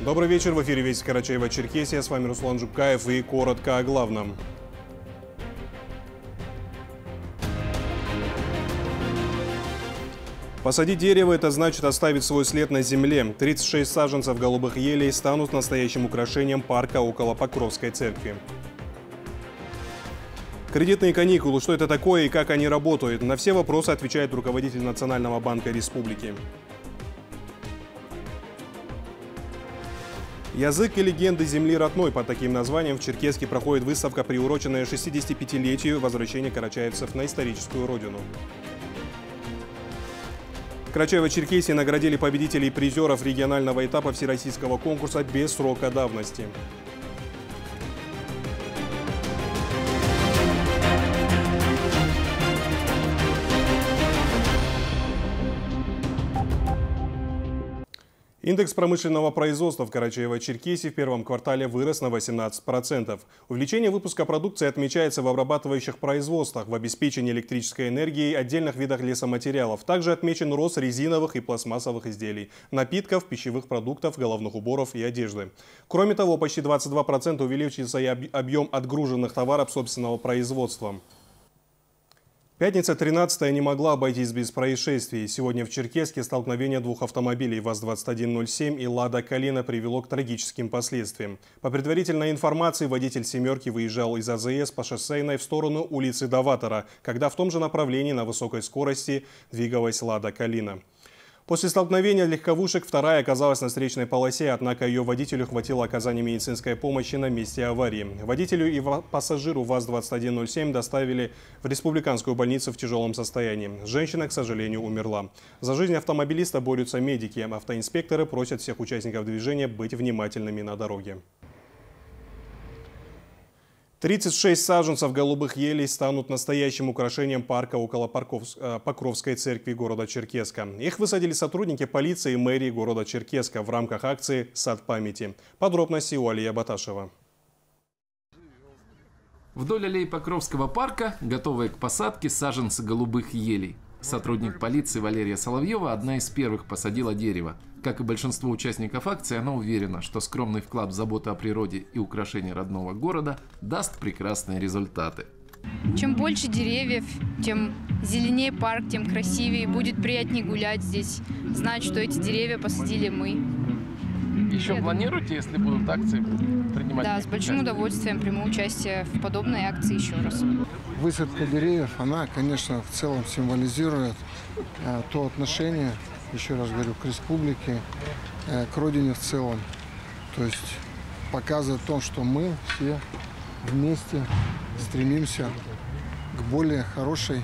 Добрый вечер. В эфире «Весь Карачаева-Черкесия». С вами Руслан Жукаев и коротко о главном. Посадить дерево – это значит оставить свой след на земле. 36 саженцев голубых елей станут настоящим украшением парка около Покровской церкви. Кредитные каникулы. Что это такое и как они работают? На все вопросы отвечает руководитель Национального банка республики. Язык и легенды земли родной под таким названием в Черкеске проходит выставка, приуроченная 65-летию возвращения карачаевцев на историческую родину. Карачаево-Черкесии наградили победителей и призеров регионального этапа всероссийского конкурса без срока давности. Индекс промышленного производства в Карачаево-Черкесии в первом квартале вырос на 18%. Увеличение выпуска продукции отмечается в обрабатывающих производствах, в обеспечении электрической энергией, отдельных видах лесоматериалов. Также отмечен рост резиновых и пластмассовых изделий, напитков, пищевых продуктов, головных уборов и одежды. Кроме того, почти 22% увеличился и объем отгруженных товаров собственного производства. Пятница 13 не могла обойтись без происшествий. Сегодня в Черкеске столкновение двух автомобилей ВАЗ-2107 и «Лада Калина» привело к трагическим последствиям. По предварительной информации, водитель «семерки» выезжал из АЗС по шоссейной в сторону улицы Даватора, когда в том же направлении на высокой скорости двигалась «Лада Калина». После столкновения легковушек вторая оказалась на встречной полосе, однако ее водителю хватило оказания медицинской помощи на месте аварии. Водителю и пассажиру ВАЗ-2107 доставили в республиканскую больницу в тяжелом состоянии. Женщина, к сожалению, умерла. За жизнь автомобилиста борются медики. Автоинспекторы просят всех участников движения быть внимательными на дороге. 36 саженцев голубых елей станут настоящим украшением парка около э, Покровской церкви города Черкеска. Их высадили сотрудники полиции и мэрии города Черкеска в рамках акции «Сад памяти». Подробности у Алия Баташева. Вдоль аллей Покровского парка готовые к посадке саженцы голубых елей. Сотрудник полиции Валерия Соловьева одна из первых посадила дерево. Как и большинство участников акции, она уверена, что скромный вклад в заботу о природе и украшение родного города даст прекрасные результаты. Чем больше деревьев, тем зеленее парк, тем красивее. Будет приятнее гулять здесь, знать, что эти деревья посадили мы. Еще планируете, если будут акции, принимать? Да, с большим удовольствием приму участие в подобной акции еще раз. Высадка деревьев, она, конечно, в целом символизирует э, то отношение, еще раз говорю, к республике, э, к родине в целом. То есть показывает то, что мы все вместе стремимся к более хорошей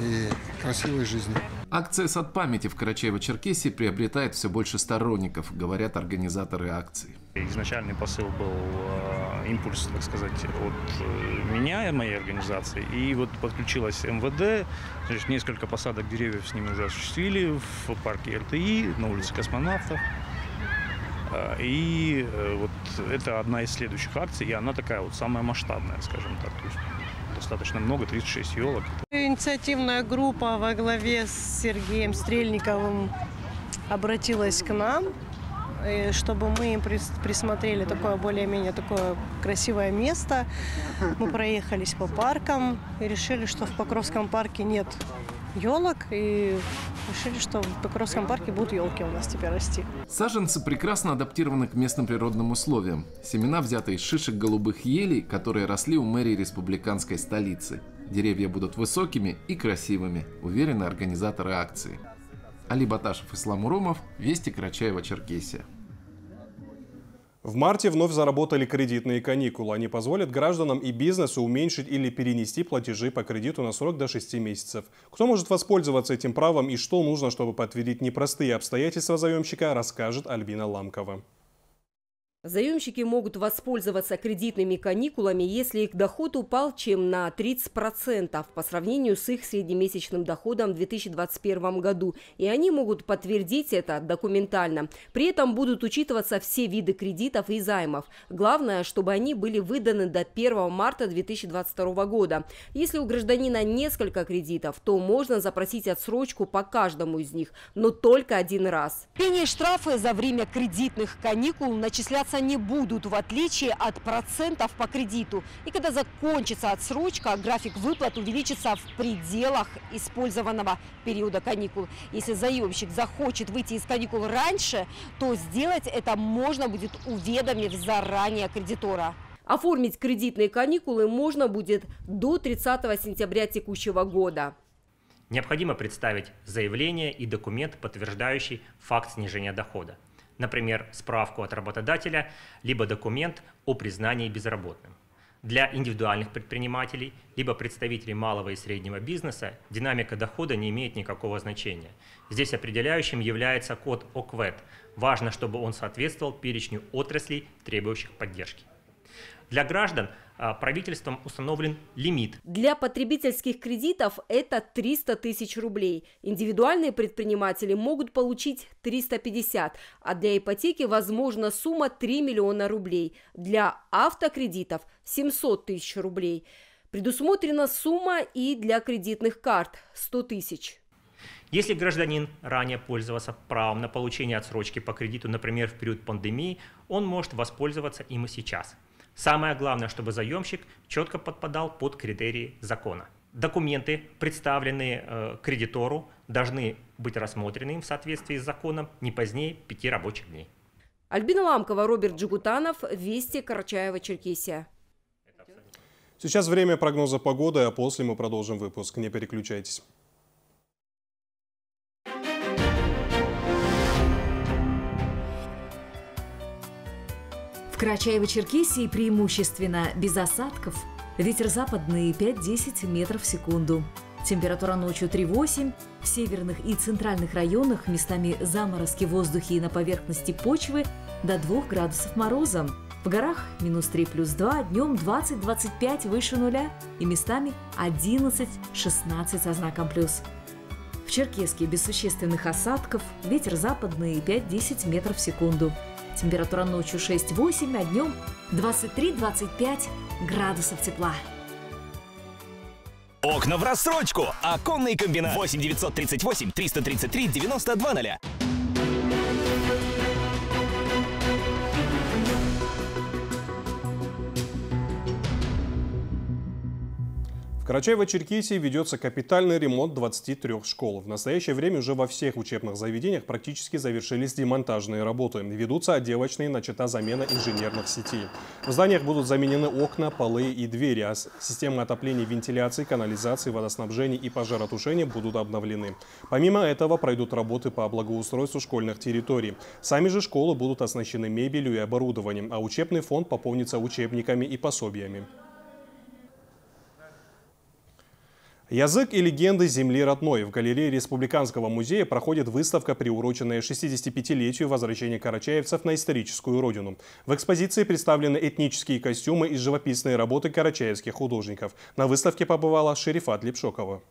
и красивой жизни. Акция «Сад памяти» в Карачаево-Черкесии приобретает все больше сторонников, говорят организаторы акции. Изначальный посыл был э, импульс, так сказать, от э, меня и моей организации. И вот подключилась МВД, значит, несколько посадок деревьев с ними уже осуществили в парке РТИ, на улице космонавтов. Э, и вот это одна из следующих акций, и она такая вот самая масштабная, скажем так. Достаточно много, 36 елок. Инициативная группа во главе с Сергеем Стрельниковым обратилась к нам чтобы мы им присмотрели такое более-менее такое красивое место. Мы проехались по паркам и решили, что в Покровском парке нет елок и решили, что в Покровском парке будут елки у нас теперь расти. Саженцы прекрасно адаптированы к местным природным условиям. Семена взяты из шишек голубых елей, которые росли у мэрии республиканской столицы. Деревья будут высокими и красивыми, уверены организаторы акции. Али Баташев, Ислам Уромов, Вести Карачаева, Черкесия. В марте вновь заработали кредитные каникулы. Они позволят гражданам и бизнесу уменьшить или перенести платежи по кредиту на срок до 6 месяцев. Кто может воспользоваться этим правом и что нужно, чтобы подтвердить непростые обстоятельства заемщика, расскажет Альбина Ламкова. Заемщики могут воспользоваться кредитными каникулами, если их доход упал чем на 30% по сравнению с их среднемесячным доходом в 2021 году, и они могут подтвердить это документально. При этом будут учитываться все виды кредитов и займов. Главное, чтобы они были выданы до 1 марта 2022 года. Если у гражданина несколько кредитов, то можно запросить отсрочку по каждому из них, но только один раз. Пени штрафы за время кредитных каникул начисляться не будут, в отличие от процентов по кредиту. И когда закончится отсрочка, график выплат увеличится в пределах использованного периода каникул. Если заемщик захочет выйти из каникул раньше, то сделать это можно будет, уведомив заранее кредитора. Оформить кредитные каникулы можно будет до 30 сентября текущего года. Необходимо представить заявление и документ, подтверждающий факт снижения дохода например, справку от работодателя, либо документ о признании безработным. Для индивидуальных предпринимателей, либо представителей малого и среднего бизнеса динамика дохода не имеет никакого значения. Здесь определяющим является код ОКВЭД. Важно, чтобы он соответствовал перечню отраслей, требующих поддержки. Для граждан а, правительством установлен лимит. Для потребительских кредитов это 300 тысяч рублей. Индивидуальные предприниматели могут получить 350, а для ипотеки возможна сумма 3 миллиона рублей. Для автокредитов 700 тысяч рублей. Предусмотрена сумма и для кредитных карт 100 тысяч. Если гражданин ранее пользовался правом на получение отсрочки по кредиту, например, в период пандемии, он может воспользоваться им и сейчас – Самое главное, чтобы заемщик четко подпадал под критерии закона. Документы, представленные э, кредитору, должны быть рассмотрены в соответствии с законом не позднее пяти рабочих дней. Альбина Ламкова, Роберт Джигутанов, Вести, Карачаева, Черкесия. Сейчас время прогноза погоды, а после мы продолжим выпуск. Не переключайтесь. Карачаево-Черкесии преимущественно без осадков. Ветер западный 5-10 метров в секунду. Температура ночью 3-8. В северных и центральных районах местами заморозки в воздухе и на поверхности почвы до 2 градусов мороза. В горах минус 3 плюс 2, днем 20-25 выше нуля и местами 11-16 со знаком плюс. В Черкеске без существенных осадков, ветер западный 5-10 метров в секунду. Температура ночью 6-8, а днем 23-25 градусов тепла. Окна в рассрочку! Оконный комбинат 8 938 333 92 0. В Карачаево-Черкесии ведется капитальный ремонт 23 школ. В настоящее время уже во всех учебных заведениях практически завершились демонтажные работы. Ведутся отделочные, начата замена инженерных сетей. В зданиях будут заменены окна, полы и двери, а системы отопления, вентиляции, канализации, водоснабжения и пожаротушения будут обновлены. Помимо этого пройдут работы по благоустройству школьных территорий. Сами же школы будут оснащены мебелью и оборудованием, а учебный фонд пополнится учебниками и пособиями. Язык и легенды земли родной. В галерее Республиканского музея проходит выставка, приуроченная 65-летию возвращения карачаевцев на историческую родину. В экспозиции представлены этнические костюмы и живописные работы карачаевских художников. На выставке побывала Шерифат Лепшокова.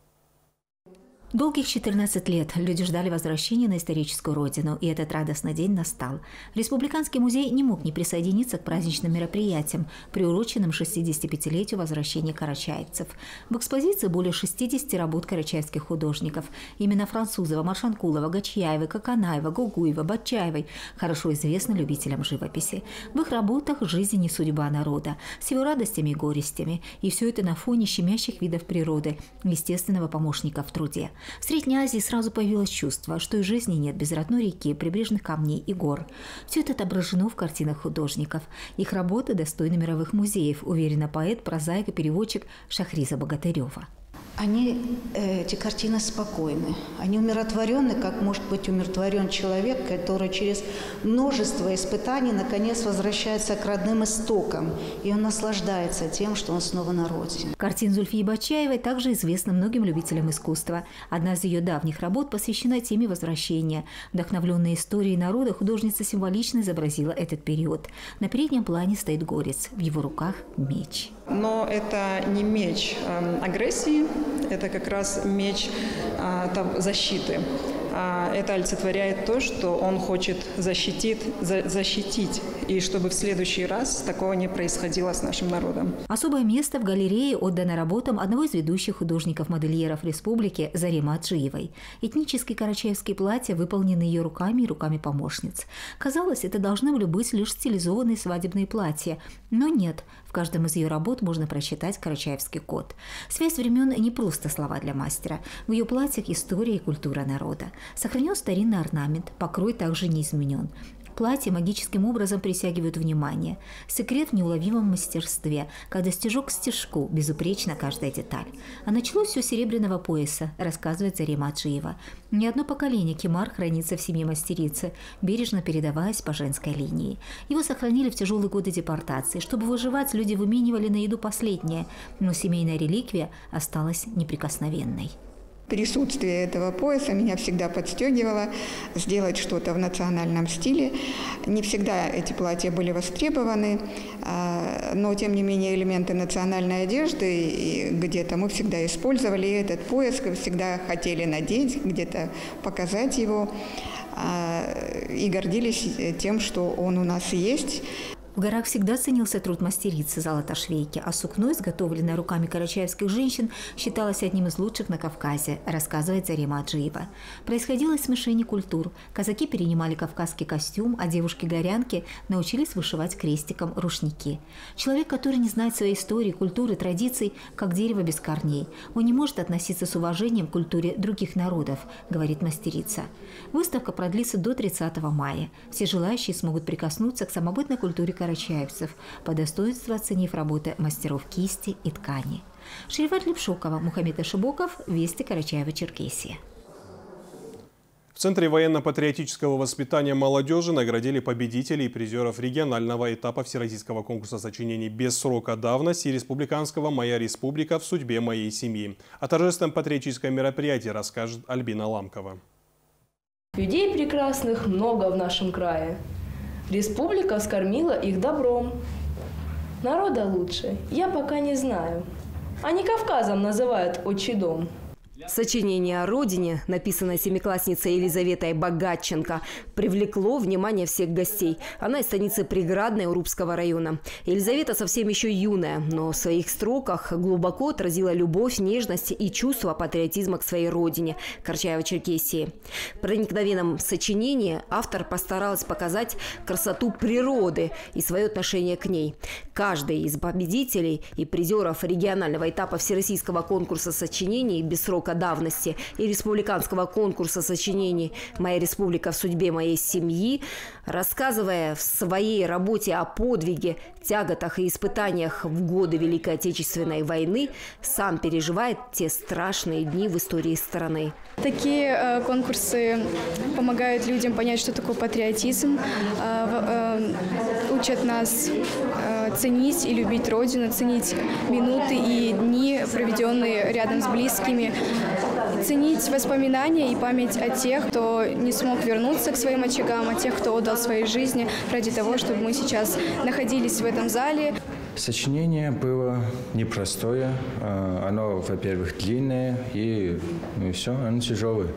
Долгих 14 лет люди ждали возвращения на историческую родину, и этот радостный день настал. Республиканский музей не мог не присоединиться к праздничным мероприятиям, приуроченным 65-летию возвращения карачаевцев. В экспозиции более 60 работ карачаевских художников. Именно Французова, Маршанкулова, Гачьяева, Коканаева, Гугуева, Батчаевой хорошо известны любителям живописи. В их работах жизнь и судьба народа, с его радостями и горестями. И все это на фоне щемящих видов природы, естественного помощника в труде. В Средней Азии сразу появилось чувство, что и жизни нет без родной реки, прибрежных камней и гор. Все это отображено в картинах художников. Их работы достойны мировых музеев, уверена поэт, прозаик и переводчик Шахриза Богатырева. Они, э, эти картины спокойны. Они умиротворены, как может быть умиротворен человек, который через множество испытаний наконец возвращается к родным истокам. И он наслаждается тем, что он снова на родине. Картин Зульфии Бачаевой также известна многим любителям искусства. Одна из ее давних работ посвящена теме возвращения. Вдохновленная историей народа, художница символично изобразила этот период. На переднем плане стоит горец, в его руках меч. Но это не меч э, агрессии, это как раз меч там, защиты. А, это олицетворяет то, что он хочет защитить, за, защитить, и чтобы в следующий раз такого не происходило с нашим народом. Особое место в галерее отдано работам одного из ведущих художников-модельеров республики Зарима Аджиевой. Этнические карачаевские платья выполнены ее руками и руками помощниц. Казалось, это должны были быть лишь стилизованные свадебные платья, но нет. Каждом из ее работ можно прочитать карачаевский код. Связь времен не просто слова для мастера. В ее платьях история и культура народа. Сохранен старинный орнамент, покрой также не изменен. Платья магическим образом притягивают внимание. Секрет в неуловимом мастерстве, когда стежок к стежку, безупречна каждая деталь. А началось все серебряного пояса, рассказывает Зарима Аджиева. Ни одно поколение кемар хранится в семье мастерицы, бережно передаваясь по женской линии. Его сохранили в тяжелые годы депортации. Чтобы выживать, люди выменивали на еду последнее, но семейная реликвия осталась неприкосновенной. Присутствие этого пояса меня всегда подстегивало сделать что-то в национальном стиле. Не всегда эти платья были востребованы, а, но тем не менее элементы национальной одежды где-то мы всегда использовали этот пояс, всегда хотели надеть, где-то показать его а, и гордились тем, что он у нас есть. В горах всегда ценился труд мастерицы золотошвейки, а сукно, изготовленное руками карачаевских женщин, считалось одним из лучших на Кавказе, рассказывает Зарима Аджиева. Происходило смешение культур. Казаки перенимали кавказский костюм, а девушки-горянки научились вышивать крестиком рушники. Человек, который не знает своей истории, культуры, традиций, как дерево без корней. Он не может относиться с уважением к культуре других народов, говорит мастерица. Выставка продлится до 30 мая. Все желающие смогут прикоснуться к самобытной культуре карачаевцев, по достоинству оценив работы мастеров кисти и ткани. Шерифат Лепшукова, Мухаммед Ашибоков, Вести Карачаева-Черкесия. В Центре военно-патриотического воспитания молодежи наградили победителей и призеров регионального этапа Всероссийского конкурса сочинений без срока давности и республиканского «Моя республика в судьбе моей семьи». О торжественном патриотическом мероприятии расскажет Альбина Ламкова. Людей прекрасных много в нашем крае. Республика вскормила их добром. Народа лучше я пока не знаю. Они Кавказом называют отчий дом. Сочинение о родине, написанное семиклассницей Елизаветой Богатченко, привлекло внимание всех гостей. Она из станицы Приградной Урубского района. Елизавета совсем еще юная, но в своих строках глубоко отразила любовь, нежность и чувство патриотизма к своей родине – Карчаево-Черкесии. В проникновенном сочинении автор постаралась показать красоту природы и свое отношение к ней. Каждый из победителей и призеров регионального этапа Всероссийского конкурса сочинений без давности и республиканского конкурса сочинений «Моя республика в судьбе моей семьи», рассказывая в своей работе о подвиге, тяготах и испытаниях в годы Великой Отечественной войны, сам переживает те страшные дни в истории страны. Такие э, конкурсы помогают людям понять, что такое патриотизм, э, э, учат нас э, ценить и любить Родину, ценить минуты и дни, проведенные рядом с близкими, ценить воспоминания и память о тех, кто не смог вернуться к своим очагам, о тех, кто отдал своей жизни ради того, чтобы мы сейчас находились в этом зале. Сочинение было непростое. А, оно, во-первых, длинное и, ну и все, оно тяжелое.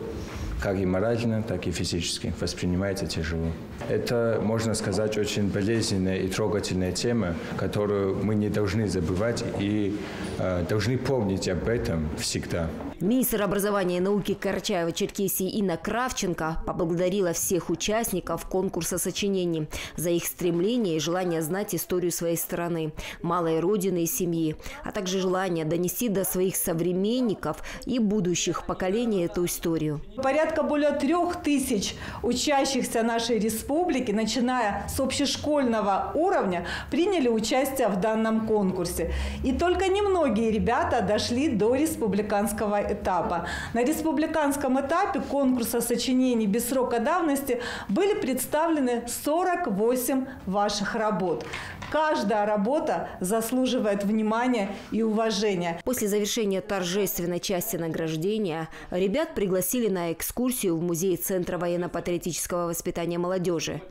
Как и морально, так и физически воспринимается тяжело. Это, можно сказать, очень болезненная и трогательная тема, которую мы не должны забывать и э, должны помнить об этом всегда. Министр образования и науки Карачаева-Черкесии Инна Кравченко поблагодарила всех участников конкурса сочинений за их стремление и желание знать историю своей страны, малой родины и семьи, а также желание донести до своих современников и будущих поколений эту историю. Порядка более трех тысяч учащихся нашей республики, начиная с общешкольного уровня, приняли участие в данном конкурсе. И только немногие ребята дошли до республиканского этапа. На республиканском этапе конкурса сочинений без срока давности были представлены 48 ваших работ. Каждая работа заслуживает внимания и уважения. После завершения торжественной части награждения ребят пригласили на экскурсию в музей Центра военно-патриотического воспитания молодежи.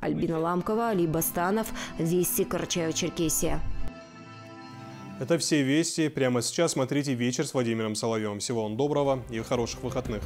Альбина Ламкова, Али Бастанов, Вести, Карачаево-Черкесия. Это все вести. Прямо сейчас смотрите вечер с Владимиром Соловьевым. Всего вам доброго и хороших выходных.